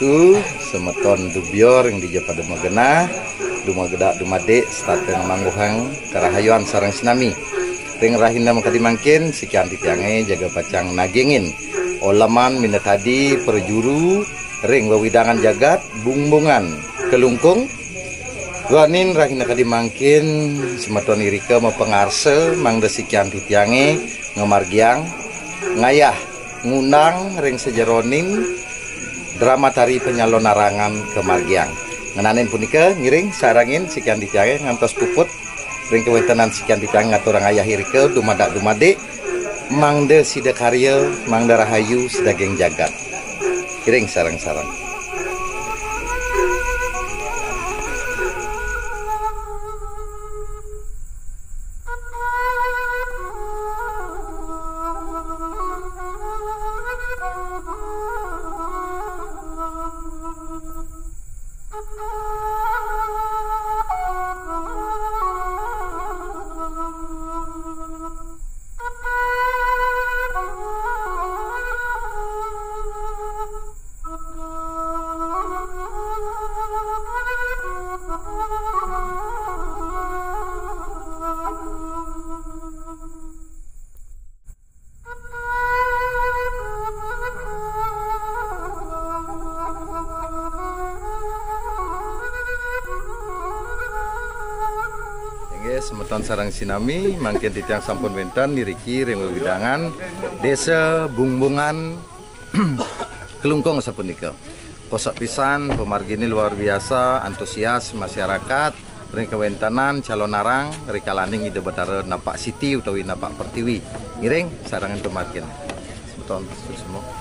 Swastiastu, semeton dubior yang di pada magena, dumageda dumade staten mangguhang karahayuan sarang sinami. Ring rahinda makadimangkin sekian titiange jaga pacang nagingin. Olaman minatadi perjuru ring wawidangan jagat bungbungan kelungkung Wanin rahina kadimangkin semeton irika mapengarse mangda sekian titiange ngamargiang ngayah ngundang ring sejeroning drama tari penyalon narangan ke Margiang. Ngenanin punika ngiring sarangin sekian ditiange ngantos puput ring kewetanan sekian ditiange ngaturang ayah irike dumadak dumade mangde sida karya mangda rahayu sedageng jagat. Kiring sarang-sarang. Sarang sinami mangkin titiang sampun wentan niriki ring widangan desa bungbungan kelungkong sapunika kosok pisan pemargini luar biasa antusias masyarakat ring kewentanan calon narang rika laning ide betara napak siti utawi napak pertiwi. Ngiring sarangan pemargin semua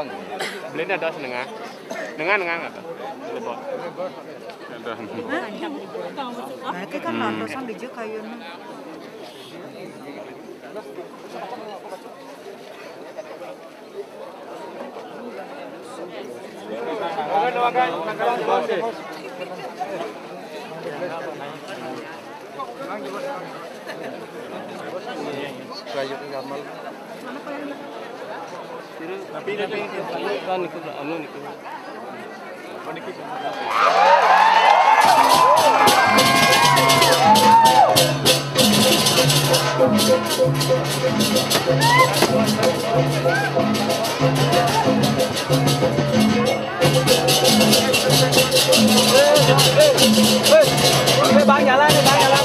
Oh, Belinya ada senengah. Nengan nengan apa? Lebok. Ada. Nah, itu kan lantasan biji kayunya. kayu gamal. Tapi tapi kan ikut anu ikut. Bang jalan bang jalan.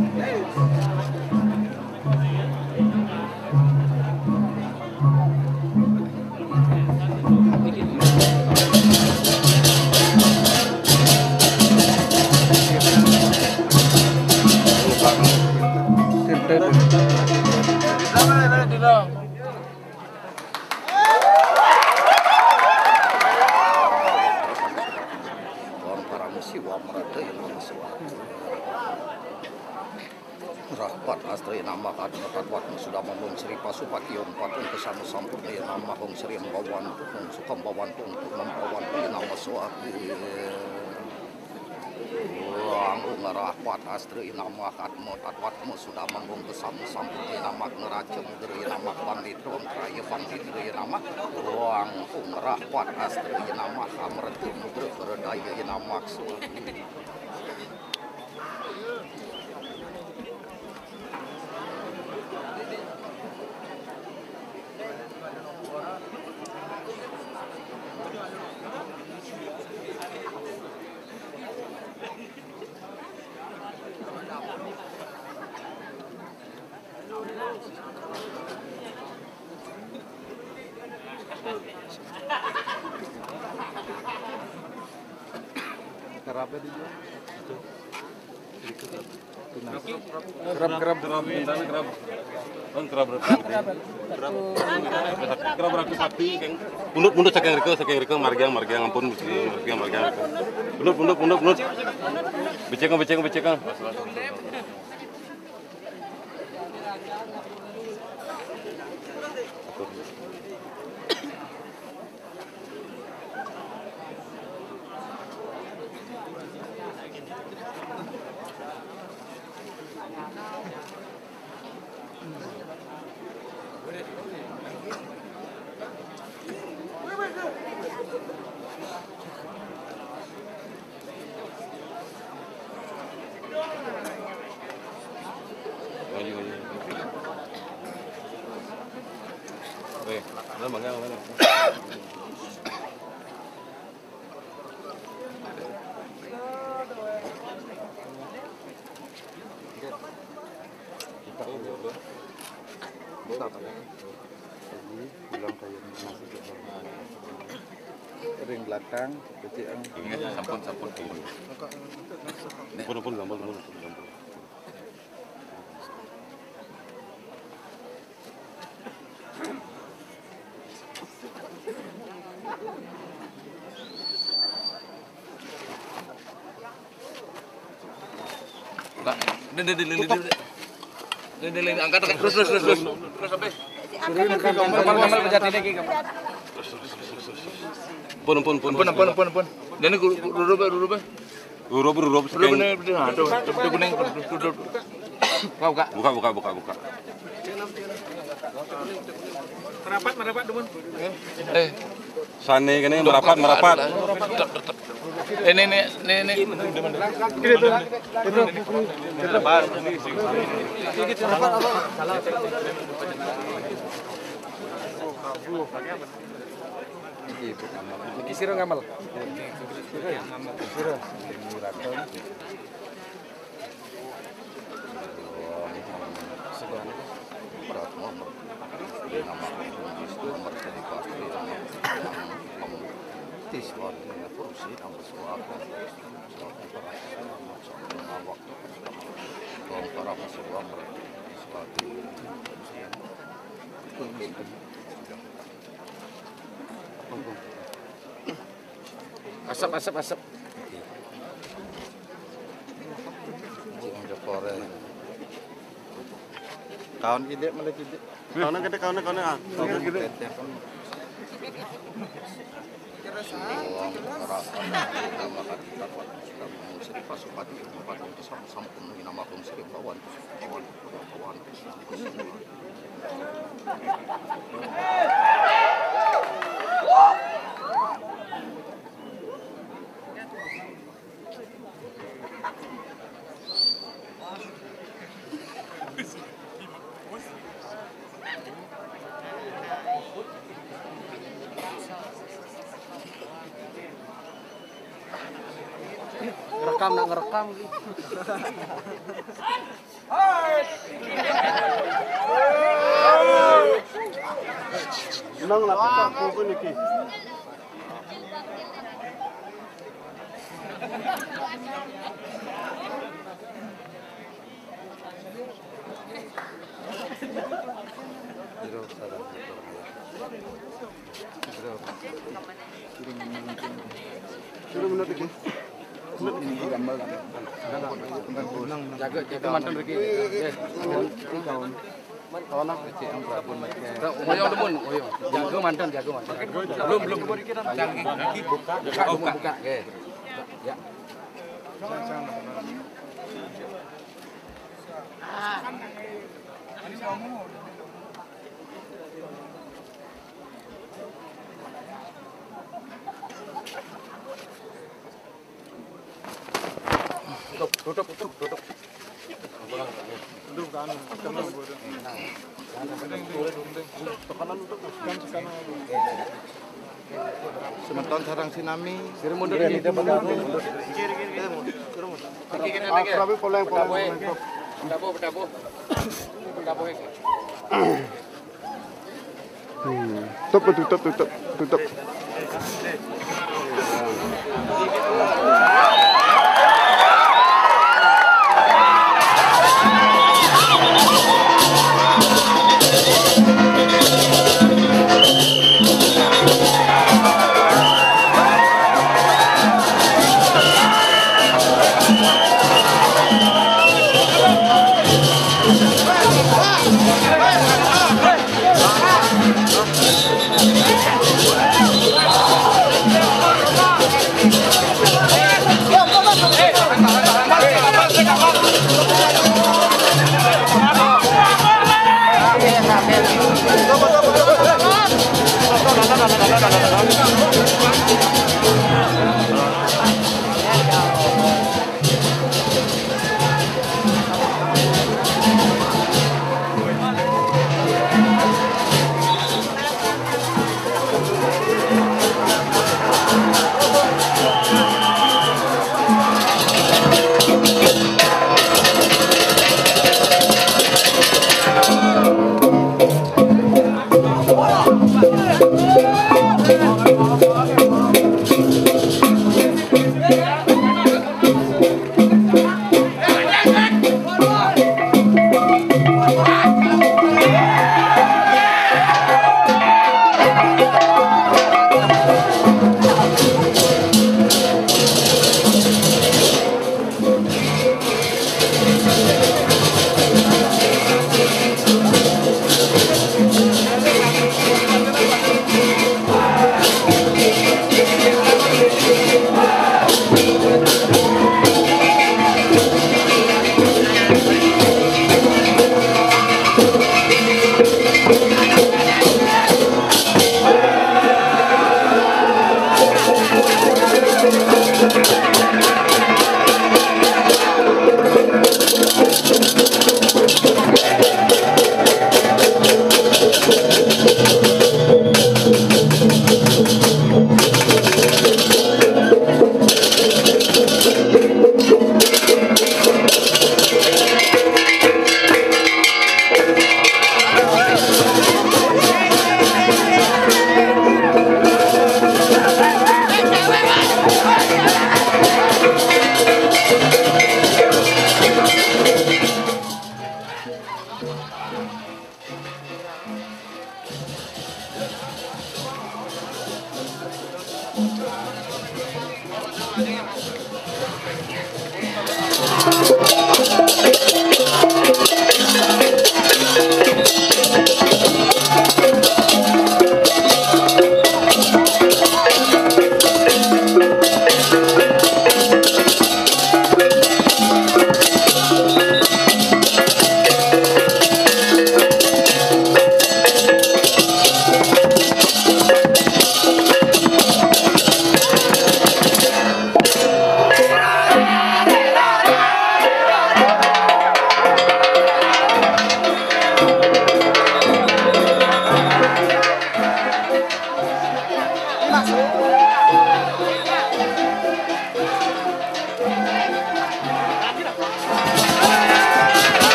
sri pasupati om patun ke sana sampur dia nama hong sri bawan hong sukam bawan hong membawan dia nama suati. Wang ngerah pat astri nama kadmo kadwatmu sudah memung ke sana sampur dia nama ngeracem dari nama bandit rom raya bandit dari nama Wang ngerah pat astri nama kamretu mudra berdaya nama suati. Kerapnya dijual. Kerap kerap kerap bintangnya kerap. Kan kerap? Kerap. Kerap berapa sapi keng. Pundut pundut saking riko saking riko margiang margiang ampun margiang margiang. Pundut pundut pundut pundut. Becekang becekang becekang. bilang angkat terus terus terus terus. Terus sampai. Kamal kamal pencet ini ki kamal Ampun ampun ampun. pun. Pun pun pun dan guru guru guru guru guru kuning. Kak Buka buka. Buka buka. eh Sane kene merapat merapat. Ini ini ini ini ibu ngamal Iki sira ngamal. berat nomor nomor pasti nomor tis warga kursi nomor suaka waktu kalau para Asap asap asap. Jepore. Kawan ide malah ide. Kawan gede kawan kawan ah. Kawan gede. Uang harapan nama kita sudah mengusir pasupati tempat untuk sama sampun nama pun sering kawan kawan kawan Ngerekam nak ngerekam. Nang lah kita Jero Sudah menit lagi. Jaga jaga. Mantan mantan. Belum belum. Buka, buka, buka, buka. Oke. Tutup, tutup, tutup, tutup. semeton sarang sinami Kiri mundur poleng poleng. Pendapo, pendapo. Pendapo. Tutup tutup tutup tutup.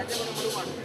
ಸಾಧ್ಯವನ್ನು ಮಾಡಿ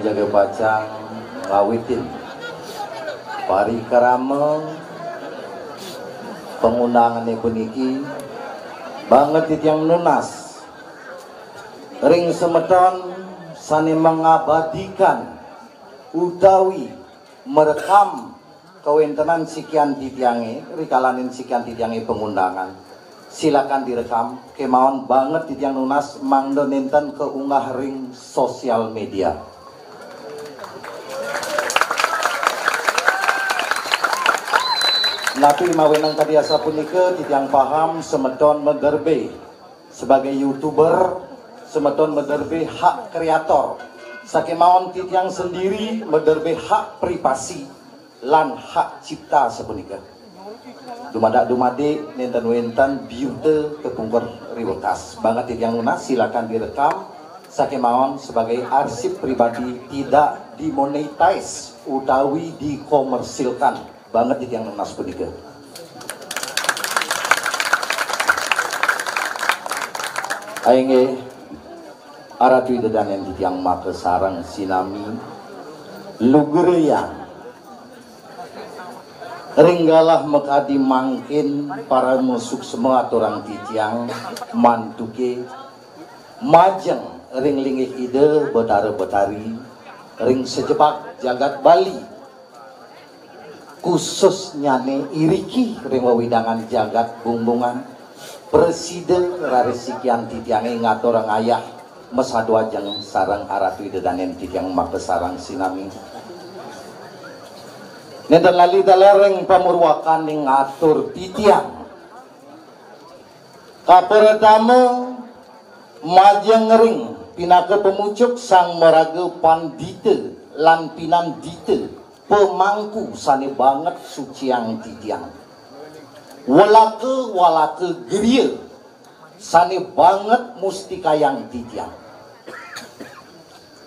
jaga pacang ngawitin pari karame pengundangan puniki banget yang nunas ring semeton sani mengabadikan utawi merekam kawentenan sikian titiange rikalanin sikian titiange pengundangan. Silakan direkam kemauan banget titiang nunas mangdo nenten keunggah ring sosial media Napi mawenang kadiasa punika titiang paham semeton mederbe sebagai youtuber semeton mederbe hak kreator. Sakemaon titiang sendiri mederbe hak privasi lan hak cipta sepunika. Dumadak dumade nenten wentan biute kepungkur riwekas banget titiang lunas silakan direkam. Sakemaon sebagai arsip pribadi tidak dimonetize utawi dikomersilkan banget itu yang lunas punika Aenge aratu yang yang maka sarang sinami lugereyan Ringgalah mekadi mangkin para musuk semua orang titiang mantuke. Majeng ring linggih ide betara betari ring sejebak jagat Bali khususnya nih iriki ring wawidangan jagat bumbungan presiden rari sikian titiange ngatur orang ayah mesadu ajeng sarang aratu yang titiang maka sarang sinami Neden lali dalereng pamurwakan ning ngatur titiang. Kapertama majeng ring pinaka pemucuk sang meraga pandite lan pinandite pemangku sane banget suciang titiang. Walake walake geria sane banget mustikayang titiang.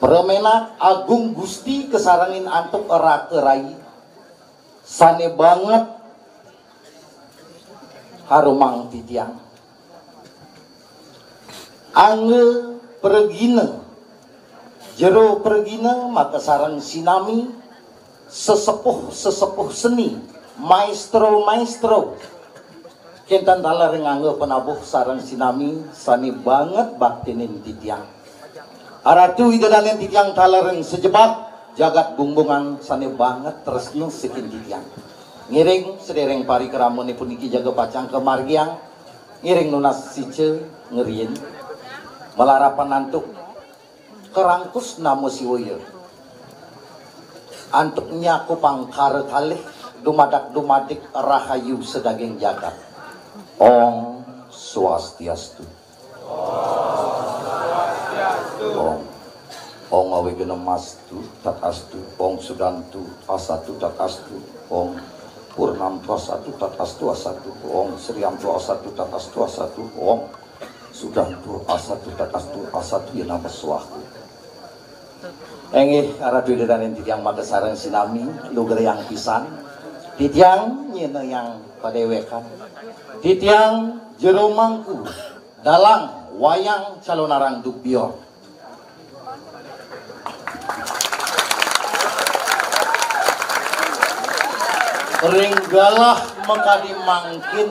Permenak Agung Gusti kesarangin antuk era kerai sane banget harumang titiang angge pergina jero pergina maka sarang sinami sesepuh sesepuh seni maestro maestro kentan dalar ngangge penabuh sarang sinami sani banget baktinin titiang aratu idadan titiang talareng sejebak jagat bumbungan sane banget terus nu sekin titiang ngiring sedereng pari keramun pun iki jaga pacang ke margiang ngiring nunas sice ngerien. Melarapan nantuk kerangkus namu siwoyo antuknya kupang kare kalih dumadak dumadik rahayu sedaging jagat Om Swastiastu. Om Om awigena mastu tat astu. Om sudantu asatu tat astu. Om purnanto asatu tat astu asatu. Om srianto asatu tat astu asatu. Om sudantu asatu tat astu asatu. Ya nama suahku Engi arah dan yang mata sarang sinami luger yang pisan. Titiang nyena yang padewekan titiang jero mangku dalang wayang calon arang dubior Renggalah mengkadi mangkin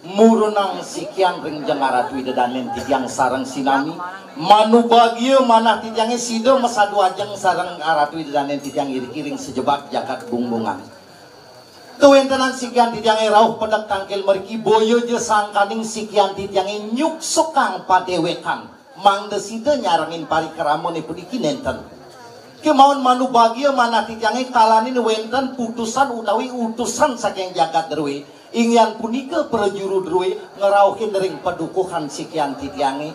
murunang sikian ring jengara dwi dedanen titiang sarang sinami. Manu bagia mana titiangnya sido mesadu ajeng sarang aratu dedanen titiang iri-iring sejebak jagat bungbungan Kewentanan sikian titiange rauh pedak tangkil meriki boyo je sangkaning sikian titiange nyuk sukang padewekan mangde sida nyarangin pari keramone pudiki nenten. Kemauan manu bagia mana titiange kalanin wenten putusan utawi utusan saking jagat derwe ingyan punika perjuru derwe ngerauhin dering pedukuhan sikian titiange.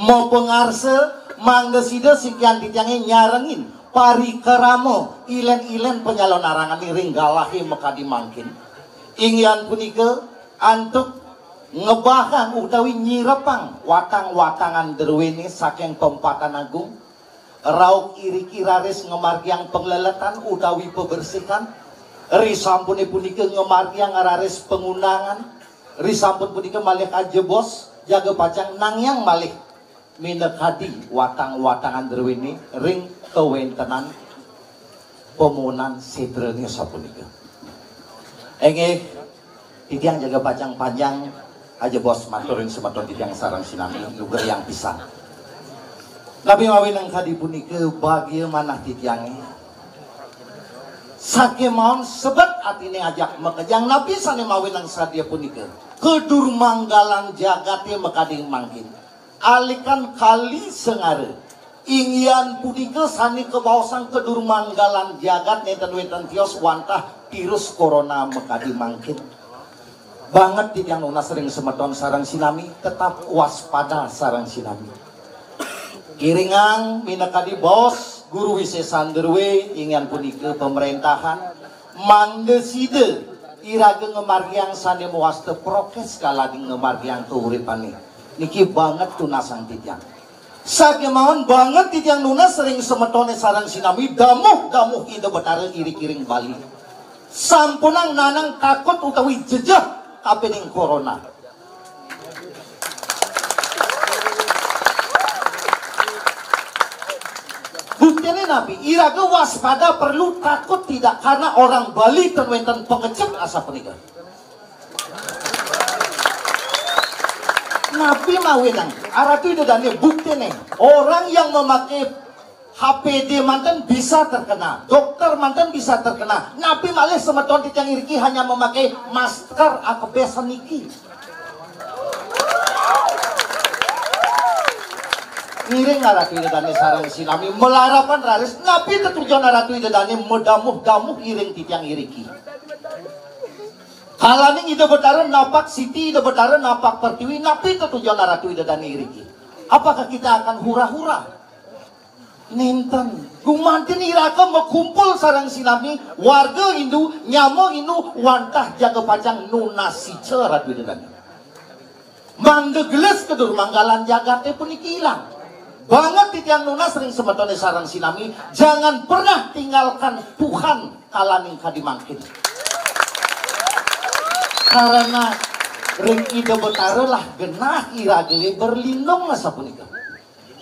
Mau pengarse mangde sida sikian titiange nyarangin pari keramo ilen-ilen penyalon arangan iring galahi mekadi mangkin. Ingyan punika antuk ngebahang utawi nyirepang watang-watangan derwini saking pempatan agung. Rauk iri kiraris ngemargiang pengleletan utawi pebersihan risampun punika ngemargiang araris pengundangan. Risampun punika malih aja bos. Jaga pacang nang yang malih. Minekadi watang-watangan derwini ring kewentenan pemunan sidrenya sapunika. Enge titiang jaga pacang panjang. Aja bos maturin semeton titiang sarang sinami juga yang pisang. Tapi mawin yang kadi punika bagaimana titiangnya Sake maun sebet atine ajak mekejang nabi sane mawin ang sadia punika. Kedur manggalan jagate mekading mangkin. Alikan kali sengare. Ingyan punika sani kebawasan kedur manggalan jagat neten wetan tios wantah virus corona mekadi mangkin. Banget di yang nuna sering semeton sarang sinami tetap waspada sarang sinami. Kiringang minakadi bos guru derwe ingin punika pemerintahan. Manggeside iraga ngemargiang sane muaste prokes kala di ngemargiang keuripane niki banget tunasang titiang Sakemawan banget titiang nuna sering semetone sarang sinami damuh damuh ide betara iri kiring Bali. Sampunang nanang takut utawi jejah kapening corona Nabi, iraga waspada perlu takut tidak karena orang Bali terwenten pengecut asa penikah. Nabi mawenang, aratu itu dan bukti nih, orang yang memakai HPD mantan bisa terkena, dokter mantan bisa terkena. Nabi malah semeton irki hanya memakai masker akebesa niki. Ngiring naratu idadani sarang sinami melarapan raris nabi tetujuan naratu idadani medamuh damuh iring titiang iriki. Halaning ide betara napak siti ide betara napak pertiwi nabi tetujuan naratu idadani iriki. Apakah kita akan hura-hura? Ninten, gumantin iraka mekumpul sarang sinami warga Hindu nyamo Hindu wantah jaga pajang nunasi ceratu idadani. Manggegeles kedur manggalan jagate pun hilang banget titiang nuna sering sebetulnya sarang sinami. Jangan pernah tinggalkan Tuhan kalaning kadimangkin karena ring ide betara lah genah irage berlindung masa punika.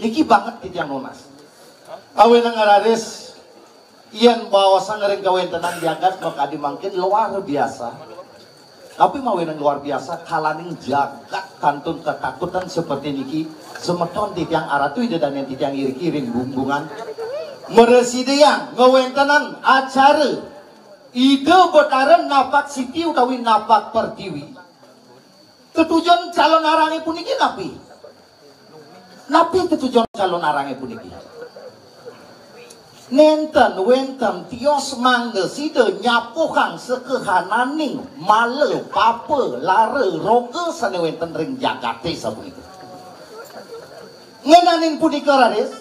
Iki banget titiang nunas kawin ngararis ian bawa sang ring kawin tenang jagat maka dimangkin luar biasa tapi mau yang luar biasa kalaning jagat kantun ketakutan seperti niki. Semeton titiang aratu ide dan yang titiang iri kiring bumbungan meresidean ngawentanan acara. Ide betaran napak siti utawi napak pertiwi. Ketujuan calon arangi puniki napi? Napi ketujuan calon arangi puniki Nenten wenten tios mangga sida nyapuhang sekehananing male papa lare roga sane wenten ring jagate sapunika. Ngenanin punika raris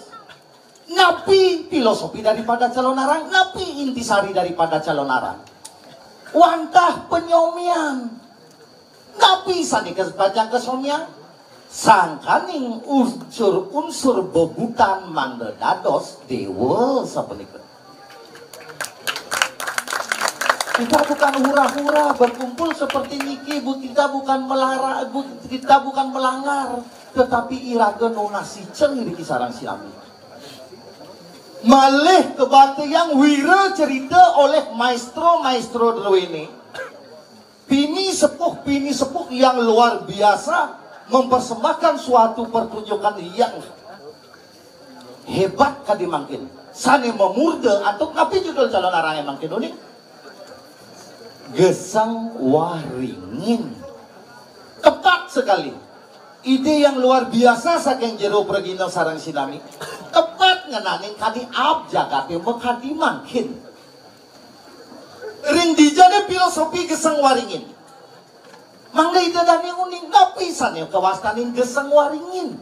napi filosofi daripada calon arang, napi intisari daripada calon arang. Wantah penyomian. Napi sani kesbacang kesomian, sangkaning unsur-unsur bebutan mangga dados dewa sapunika. Kita bukan hura-hura berkumpul seperti niki, bu, kita bukan melara, bu, kita bukan melanggar, tetapi iraga nonasi ceng di kisaran siami. Malih kebate yang wira cerita oleh maestro-maestro ini. Pini sepuh, pini sepuh yang luar biasa mempersembahkan suatu pertunjukan yang hebat kadi mangkin. Sani memurde atau tapi judul calon arang mangkin ini gesang waringin. Tepat sekali. Ide yang luar biasa saking jero pregino sarang sinami. Tepat ngenanin kadi ab jagate mekadi mangkin. Ring dijane filosofi gesang waringin Mangga itu dani uning kapisan ya kawastanin geseng waringin.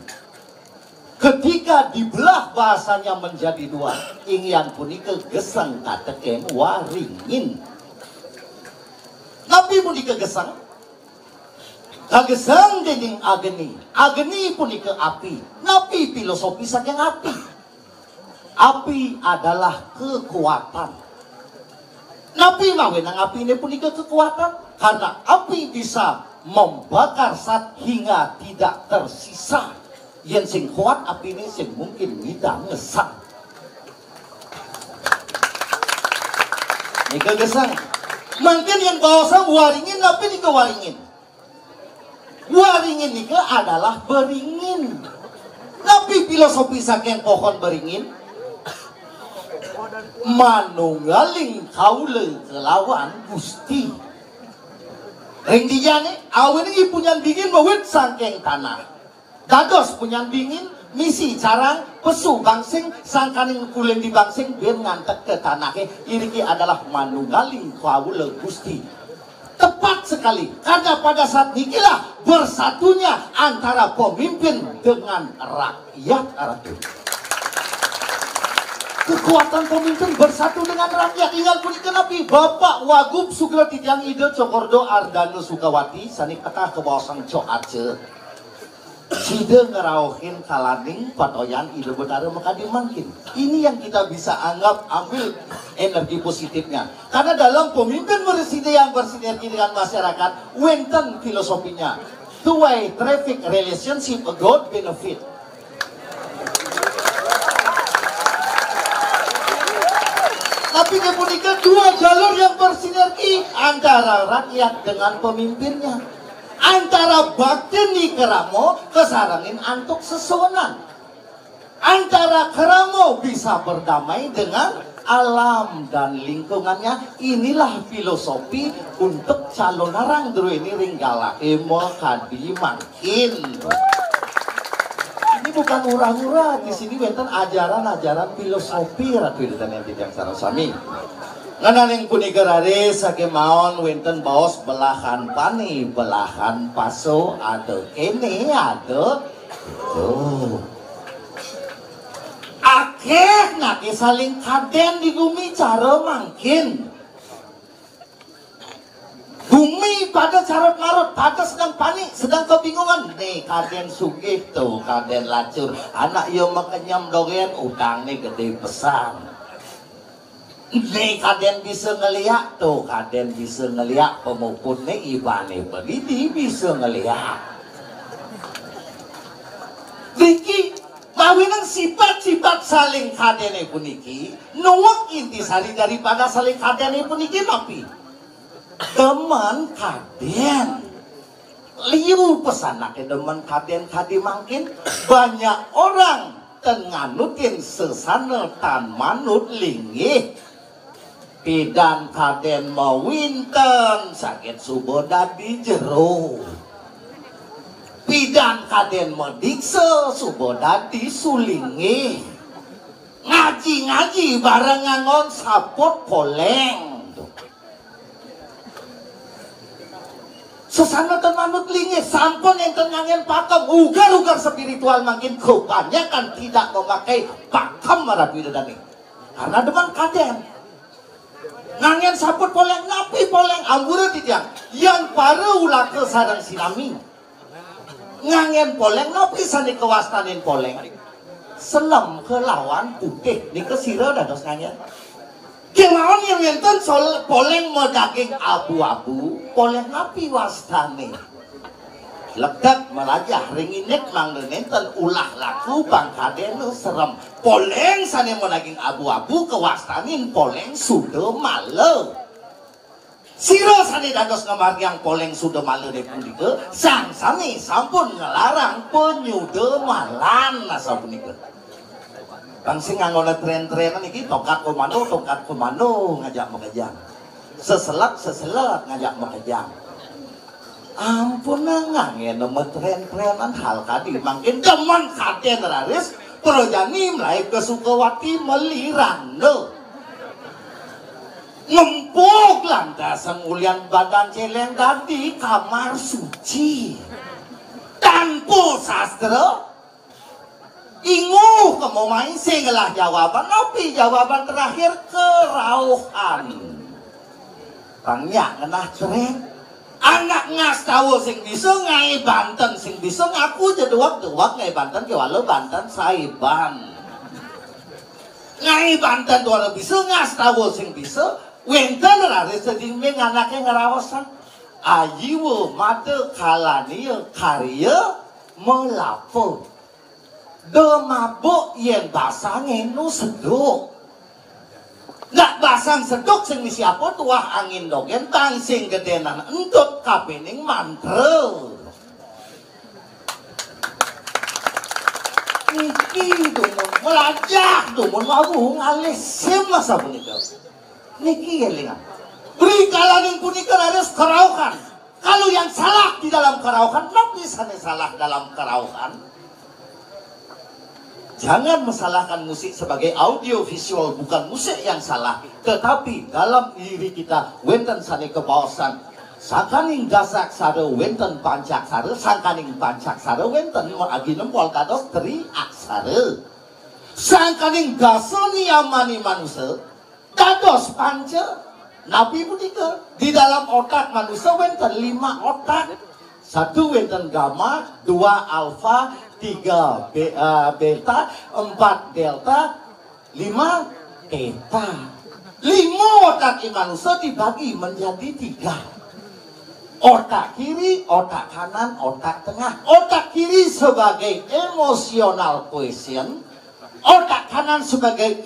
Ketika dibelah bahasanya menjadi dua, ingyan punika geseng kateken waringin. Nabi punika geseng, kagesang dening ageni, ageni punika api. Nabi filosofi saking api. Api adalah kekuatan. Nabi mawenang api ini punika kekuatan karena api bisa membakar saat hingga tidak tersisa. Yen sing kuat apine sing mungkin ngidang ngesang. Nika gesang mungkin yang bawasa waringin tapi nika waringin. Waringin nika adalah beringin. Tapi filosofi saking pohon beringin manunggaling kaule kelawan gusti Ring dijane awen iki punya dingin mawit saking tanah. Dados punya dingin misi carang pesu bangsing sangkaning kulen di bangsing biar ngantek ke tanahnya ini adalah manunggaling kaula gusti tepat sekali karena pada saat inilah bersatunya antara pemimpin dengan rakyat Ratu. Kekuatan pemimpin bersatu dengan rakyat. Ingat pun kenapi Bapak Wagub Sugro Titiang Ide Cokordo Ardano Sukawati Sani kata ke bawah sang cok ace. Side ngerauhin kalaning patoyan ide betara maka dimangkin. Ini yang kita bisa anggap ambil energi positifnya. Karena dalam pemimpin berside yang bersinergi dengan masyarakat, wenten filosofinya. Two way traffic relationship a good benefit. Tapi kemudian dua jalur yang bersinergi antara rakyat dengan pemimpinnya. Antara Bakteni Keramo kesarangin antuk sesonan. Antara Keramo bisa berdamai dengan alam dan lingkungannya. Inilah filosofi untuk calon narang dulu ini ringgala emo kadi makin. Ini bukan ura-ura, di sini wenten ajaran-ajaran filosofi ratu dan yang tidak sarang sami. Ngananing punika rare sake maon wenten baos belahan pani, belahan paso ada kene ada tuh. Akeh ngake saling kaden di bumi cara mangkin. Bumi pada carut marut, pada sedang panik, sedang kebingungan. Nih, kaden sugih tuh, kaden lacur. Anak yo makenyam dogen, utang nih gede pesan. Nih, kaden bisa ngeliat tuh, kaden bisa ngeliat pemukul nih ibane begini bisa ngeliat. Riki, mawinan sifat-sifat saling kadene puniki, nuwak inti sari daripada saling kadene puniki napi teman kaden. Liu pesanake demen kaden. Kadi mangkin banyak orang tenganutin sesana tan manut linggih. Pidan kaden mawinten sakit suboda di jero pidan kaden medikse suboda di sulingi ngaji-ngaji bareng ngangon sapot poleng Sesana manut lingi sampun yang tenangin pakem ugar-ugar spiritual makin kebanyakan tidak memakai pakem marah bidadari karena depan kaden. Ngangen saput poleng napi poleng ambura tidak yang para ulah ke sarang sinami. Ngangen poleng napi sani kewastanin poleng. Selam ke lawan putih di kesira dah dos Kiraon yang enten sol poleng mau daging abu-abu, poleng api wastane. Lekat melajah ringinek mang nenten ulah laku bang kaden serem. Poleng sana mau daging abu-abu kewastanin poleng sudah malu. Siro sani dados ngamar yang poleng sudah malu punike, sang sani sampun ngelarang penyude malan nasa. Kang sing nganggo tren-trenan iki tokat komando, tokat komando ngajak mekejang. Seselak seselak ngajak mekejang. Ampun ngangen nomor tren-trenan hal kadi mangkin demen kaden raris projani mulai ke Sukawati melirando. Ngempuk landasan ulian badan celeng tadi kamar suci. Tanpa sastra Ingu kamu main singlah jawaban. Tapi jawaban terakhir kerauhan. Tanya kena cereng. Anak ngas tahu sing bisa ngai Banten sing bisa ngaku jadi waktu waktu ngai Banten ke walau Banten saiban ngai Banten walau bisa ngas tahu sing bisa. Wenten lari seding ming anaknya ngerawasan. Ayiwo mata kalania karya melapor De mabuk yen basang nu seduk. Nggak basang seduk sing siapa tuah angin dogen tang sing gedenan entut kapening mantre. Niki dumun melajak dumun mau ngalisim masa punika. Niki gelingan. Beri kalaning punika harus keraukan. Kalau yang salah di dalam keraukan, nabi sana salah dalam keraukan. Jangan mesalahkan musik sebagai audio visual bukan musik yang salah, tetapi dalam diri kita wenten sane kebawasan. Sakaning gasak sare wenten pancak sare, sakaning pancak sare wenten agi nempol kados tri aksara. Sakaning gasoni amani manusia, kados panca Nabi punika di dalam otak manusia wenten lima otak. Satu wenten gamma, dua alfa, tiga be, beta, empat delta, lima theta. Lima otak manusia dibagi menjadi tiga. Otak kiri, otak kanan, otak tengah. Otak kiri sebagai emotional question, otak kanan sebagai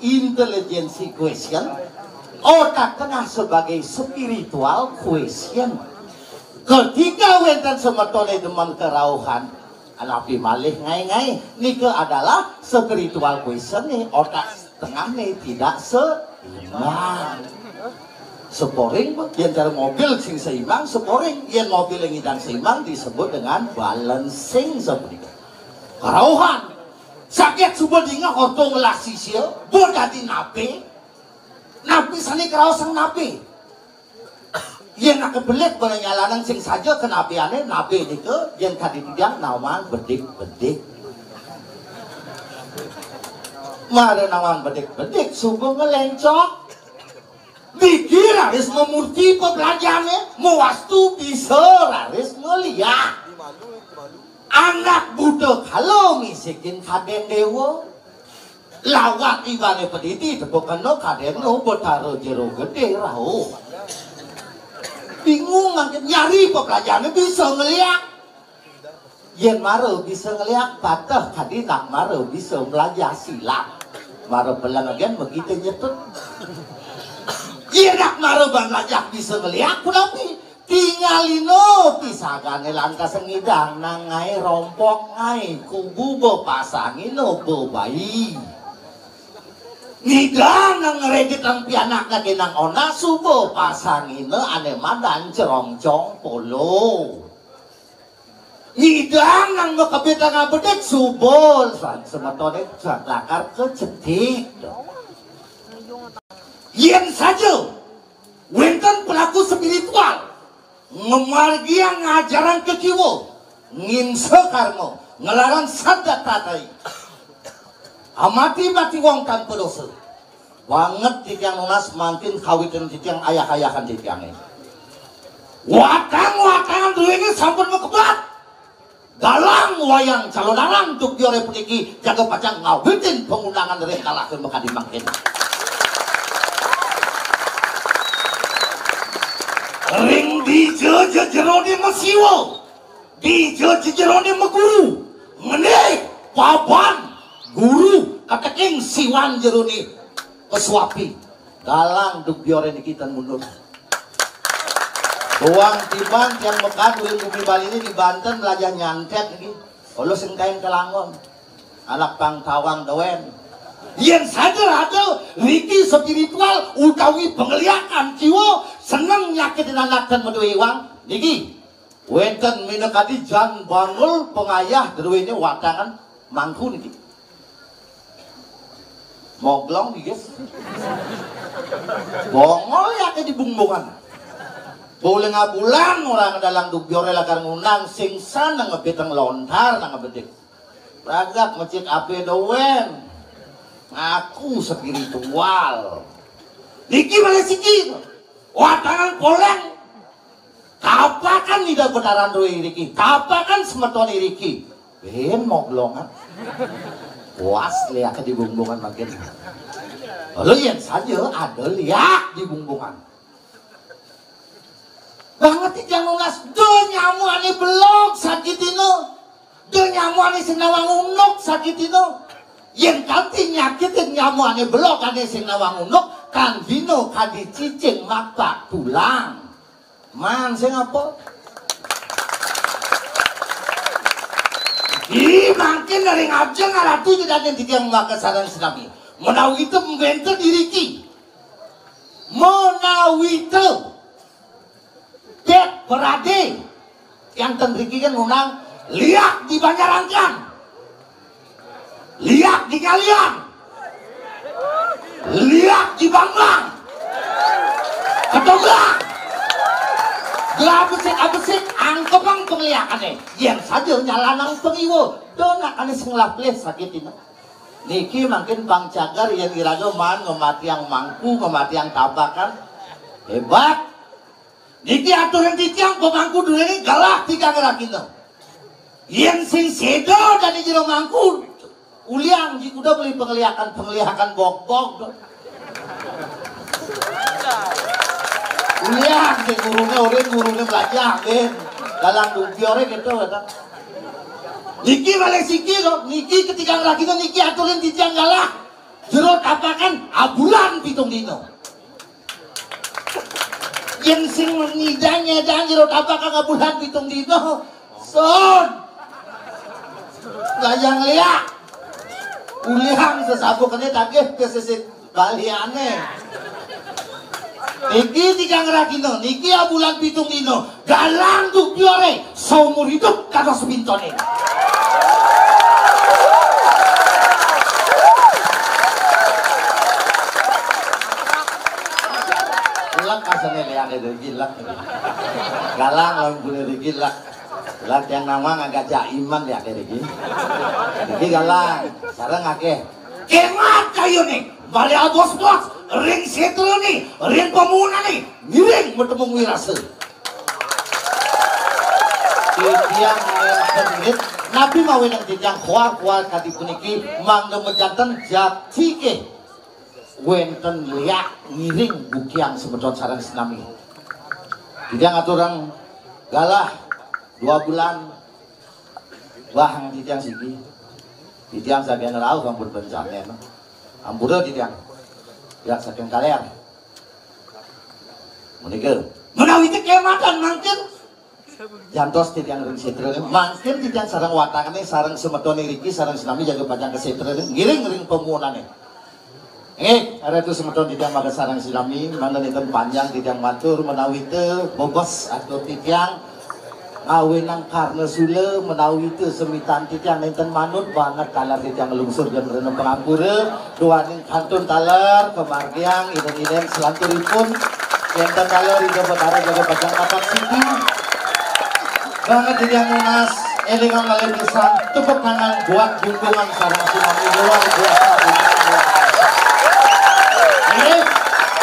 intelligence question, otak tengah sebagai spiritual question. Ketika wenten semetone demen kerauhan, anapi malih ngai-ngai, nike adalah spiritual question nih, otak tengah nih tidak seimbang. Sporing, yang cara mobil sing seimbang, sporing, yang mobil yang hidang seimbang disebut dengan balancing seperti Kerauhan, sakit subuh dinga orto ngelasi sil, berdati nape, napi sani kerausan napi. Yang nak kebelit boleh nyalanan sing saja kenapiane napi itu yang tadi tidak nawan bedik-bedik. Mada nawan bedik-bedik subuh ngelencok. Mikir harus memurti pembelajarannya, mewastu bisa harus ngeliat. Anak budak kalau misikin kaden dewa, lawat ibane pediti tepukan no kaden no betaro jero gede rau bingung angkat nyari pelajarannya bisa ngeliat. Yen maru bisa ngeliat patah tadi nak maru bisa belajar silat. Maru belang agen begitu nyetut. Yen nak maru belajar bisa ngeliat kenapa tinggalino pisagane lantas ngidang nangai rompok ngai kubu bepasangino bebayi Ngidang nang ngeredit ang pianak na ginang ona subo pasangina ane madan cerongcong polo. Ngidang nang makabit ang abedet subol san sematone sa lakar kecetik. Yen saja wenten pelaku spiritual memargi yang ngajaran kekiwo ngimse karmo ngelarang sadat tatai amati mati wong tanpa dosa banget titiang nunas mantin kawitin titiang ayah-ayahan titiang ini watang watang dulu ini sampun mekebat dalang wayang calon dalang untuk diore peniki jaga pacang ngawitin pengundangan dari kalah ke mekadi makin ring di jeje jeroni mesiwo di jeje jeroni meguru menik papan guru kateking siwan jeruni pesuapi dalang duk biore kita mundur Uang timbang yang mekan duit bumi Bali ini di Banten belajar nyantet ini. Kalau sengkain ke Langon. Anak pang tawang dewen. Yang saja ada Riki spiritual utawi penglihakan jiwa seneng nyakitin anak dan medui uang. Niki wenten minekati jan bangul pengayah dari ini watangan mangku niki moglong guys bongol ya ke di bumbungan. Boleh nga bulan orang dalang dubyore lagar ngunang sing sana ngebitang lontar na ngebedik ragak masjid ape dowen aku spiritual. Diki mana siki. Watangan poleng. Kapakan tidak benaran doi Riki. Kapakan semeton Riki. Ben moglongan puas lihat di bumbungan makin lihat saja ada lihat di bumbungan banget yang nunas do nyamu ane belum sakit ini do nyamuane sing nawang unuk sakit itu. Yen kanthi nyakitin nyamuane belokane sing nawang unuk kan dino kadi cicing mata tulang. Man sing apa? Ih, makin dari ngajeng aratu tidak ada yang memakai sarang sinami. Menawi itu membentuk diri ki. Menawi itu. Dek berade. Yang tendriki kan unang. Lihat di Banjarangkan. Lihat di kalian. Lihat di Banglang. Ketogak. Gelabesik abesik angkepang penglihakannya. Yang saja nyalanang pengiwo. Donakane sing laples sakit ini. Niki makin bang cagar yang iraga man ngemati yang mangku, ngemati yang tabakan. Hebat. Niki aturan titiang pemangku dulu ini galak tiga gerak itu. Yang sing sedo dari jero mangku. Uliang jika udah beli penglihakan penglihakan bok-bok. Uliang sing gurune orang gurune belajar ben. Dalam dubiore gitu kata. Niki balik siki kok, niki ketika lagi itu niki aturin titiang galak. Jero tapakan abulan pitung dino. Yang sing ngidang ngedang jero tapakan abulan pitung dino. Son. Layang liak. Uliang sesabukannya tagih ke sisi. Niki tiga ngerakino, niki abulan pitung dino. Galang tuh biore, seumur hidup kata sepintone. Gilak kasane liang itu gilak. Galang lawan boleh digilak. Gilak yang nama agak jaiman ya kayak gini. Ini galang, sarang akeh. Kemat kayu nih, balik bos bos, ring setu nih, ring pemuda nih, miring bertemu wirase. Titiang yang Nabi mau yang titiang kuat kuat kati puniki mangga mejantan jati ke wenten liak ngiring bukiang sebetulnya sarang sinami. Titiang aturang galah dua bulan wah titiang sigi. Titiang sakian rau kampur bencana. Ampura titiang. Ya sakian kalian. Menikah. Menawi kematan mungkin Jantos titiang ring setre mangkin titiang sarang watangane sarang semetone riki sarang sinami jaga panjang ke setre giring ring pemunane. Eh, ada itu semeton titiang maga sarang sinami mana niten panjang titiang matur menawi teu bobos atau titiang awin nang karena sule menawi teu semitan titiang nenten manut banget talar titiang lungsur dan renung pengapura dua ning kantun talar kemargiang iden-iden selanturipun. Enten talar ida betara jaga panjang kapak siti. Banget di yang munas elingan kalian bisa tepuk tangan buat dukungan sarang tsunami luar biasa. Ini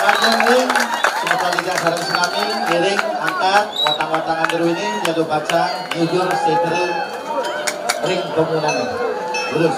bagian ring sebentar liga sarang tsunami giring angkat watang-watangan dulu ini jago pacang jujur setre ring pemunan terus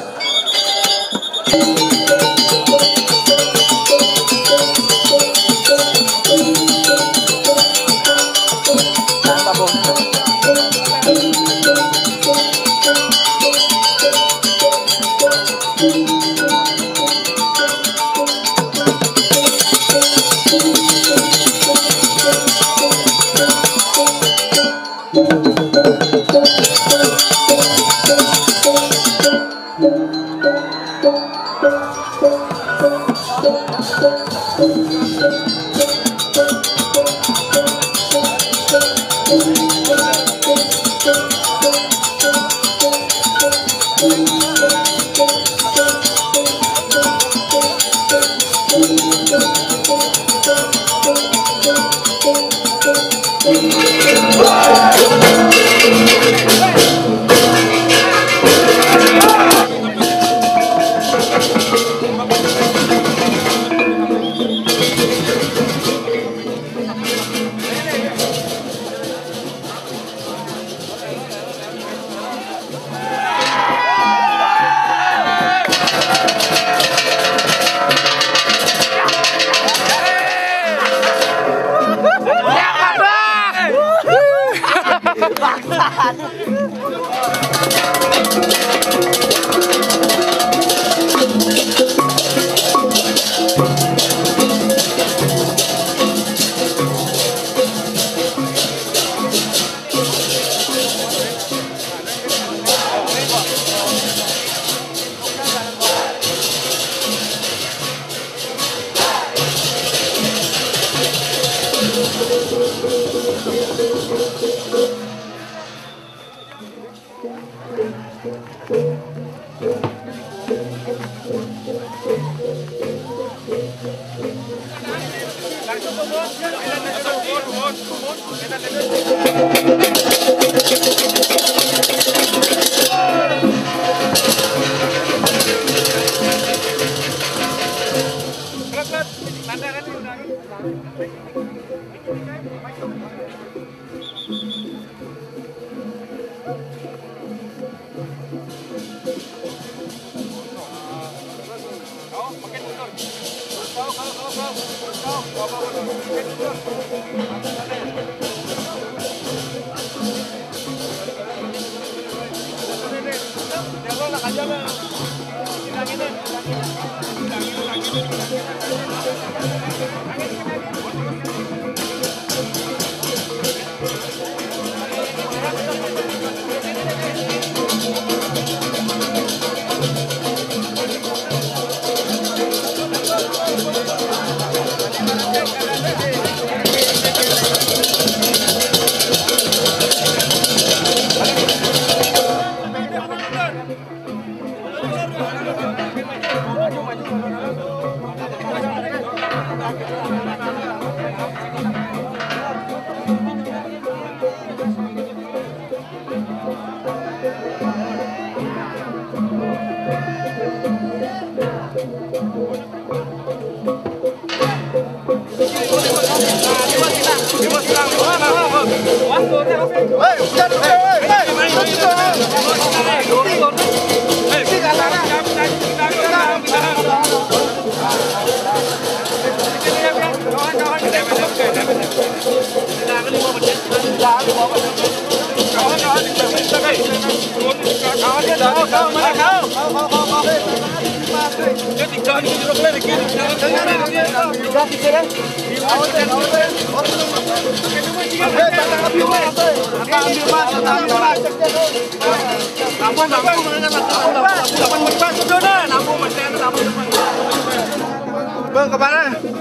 Bang, ke mana?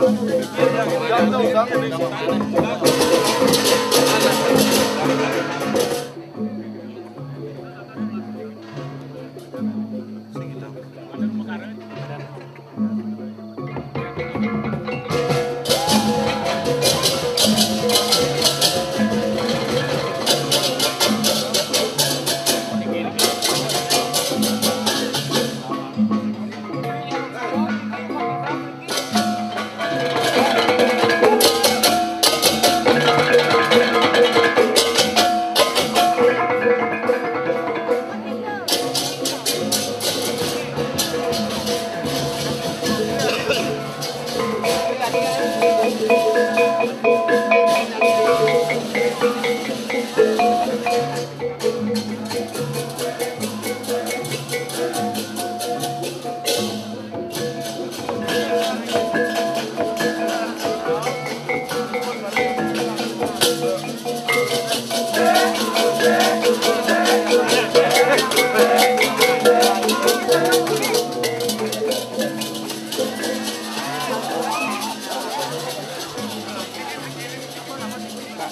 やった!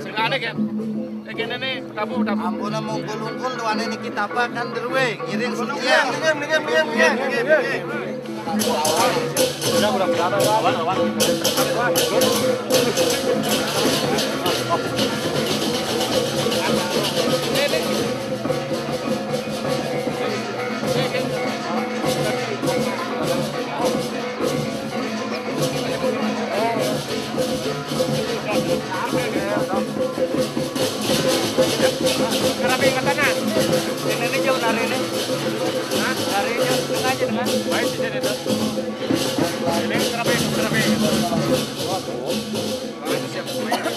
Sing ane mungkul-mungkul kan Ini.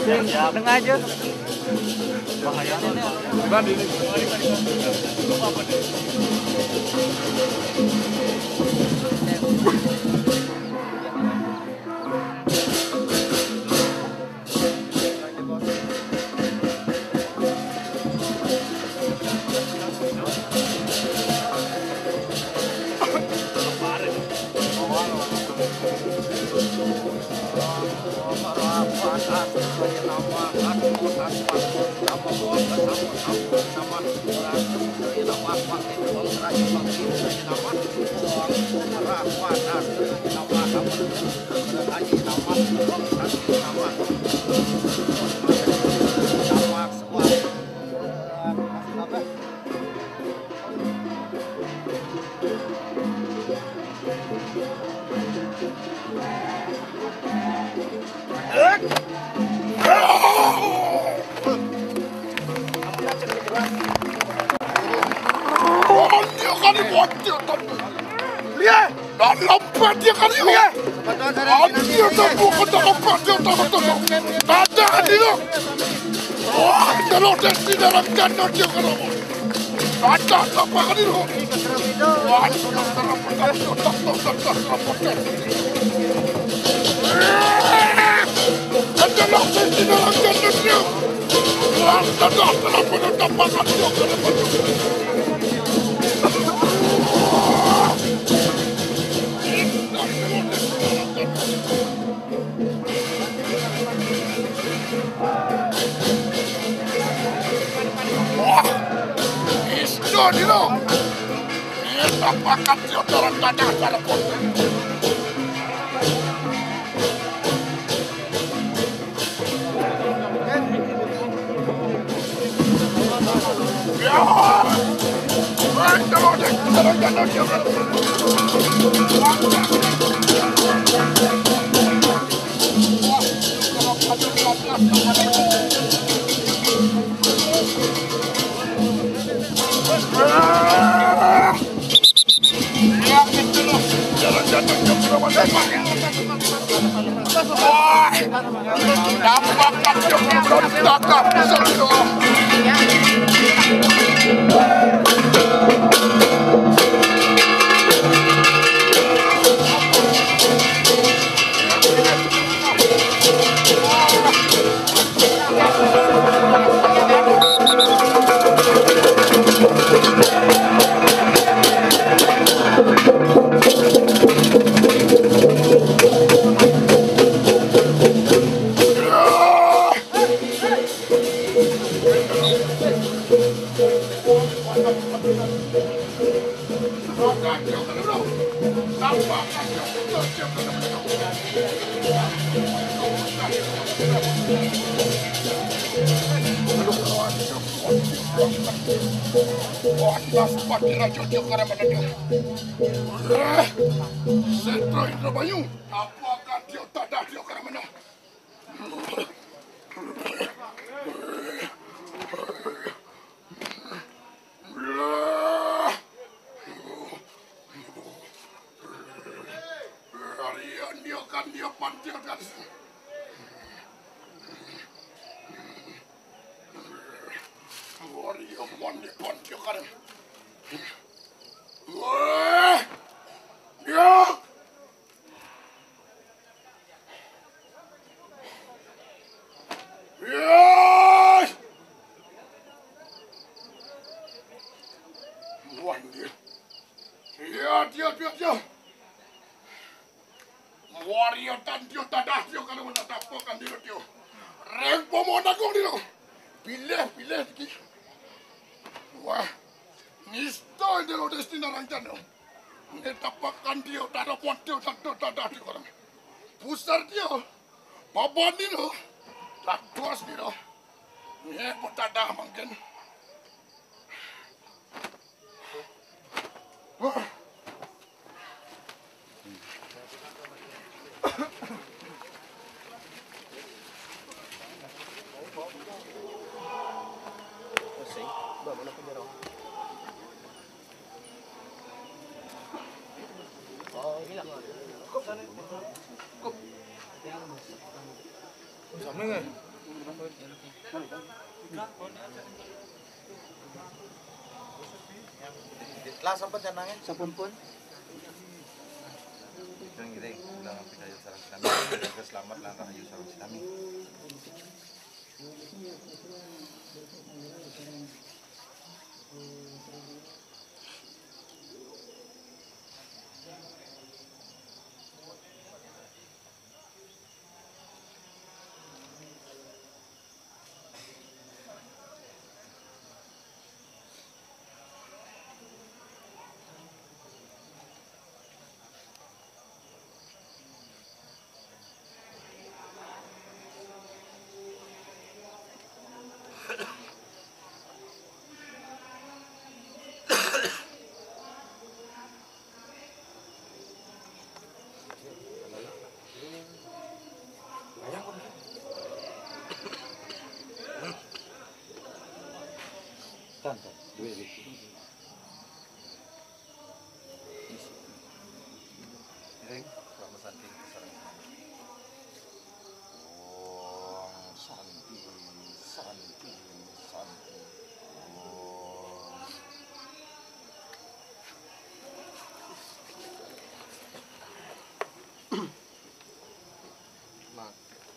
Siap, aja. Bahaya Gimana ini? What the fuck? parti xariyo addiyo tokko kotoko dalam Yo, di lo. Esta pakat yo dorong tatah dalekku. Yo. Ya, Ay, te. Now, fuck up your fucking sucker. Sentro Indramayu, apa akan dia tadah dia ke mana? Harian dia kan dia pantilkan. Waria mandi pantilkan. Wah! Dia Yes! Wan dia. Ya, dia, dia, dia. Wario tan dia tadah dia kalau nak tapakan dia dia. Reng pomona kong dia. Pilih, pilih sikit. Wah. Nisto dia lo destina rangcan dia. Ni tapakan dia tak ada puan dia tak ada tadah dia orang. Pusar dia. Baban dia. Tak tuas dia. Ni pun tadah mungkin. Wah. Lah sampai canangnya. Sampun pun. Yang kita bilang api kayu sarang sinami, jaga selamat lan rahayu sarang sinami. Ring, sama santi sarang sinami. Om santi, santi, santi. Om.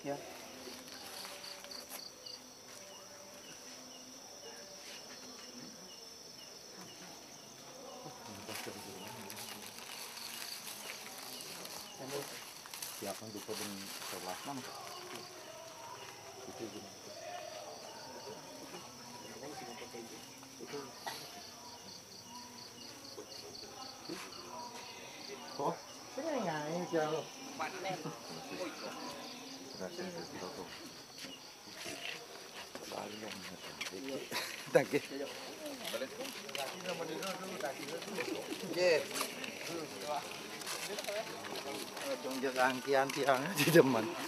Ya. Yang lupa dengan sebelah mana? Itu gini. Oh, sini jaga angki-angkian di depan. Thank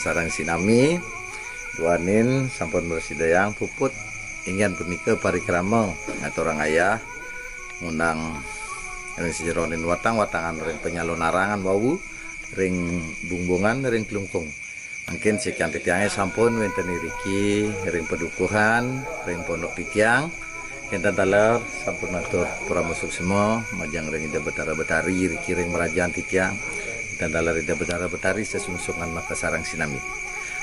sarang sinami duanin sampun bersidayang puput ingin punika parikrama atau orang ayah ngundang ring sejeronin watang watangan ring penyalon narangan wau ring bungbungan ring kelungkung. Mungkin sekian titiangnya sampun wenten riki ring pedukuhan ring pondok titiang Enten talar sampun atur para masuk semua majang ring ida betara betari riki ring merajaan titiang dan talar ida betara betari sesungsungan maka sarang sinami.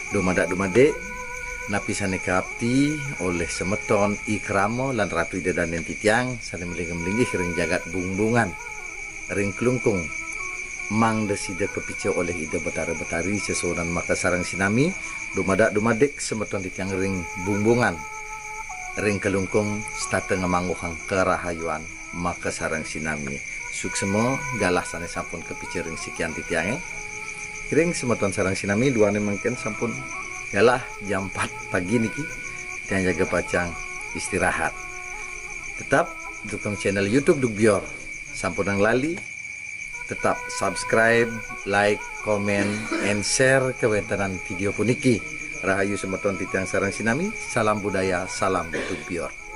Dumadak dumadek napisane kapti oleh semeton ikramo lan ratu dan titiang saling melinggih ring jagat bungbungan ring kelungkung. Mang desida kepicu oleh ida betara betari sesuanan maka sarang sinami. Dumadak dumadek semeton titiang ring bungbungan ring kelungkung stata ngemangguhang kerahayuan maka sarang sinami suksemo galah sana sampun kepicu ring sekian titiange ring semeton sarang sinami dua mungkin sampun galah jam 4 pagi niki dan jaga pacang istirahat. Tetap dukung channel YouTube Dugbior sampun ang lali tetap subscribe like comment and share kewentanan video puniki. Rahayu semeton titiang sarang sinami salam budaya salam Dugbior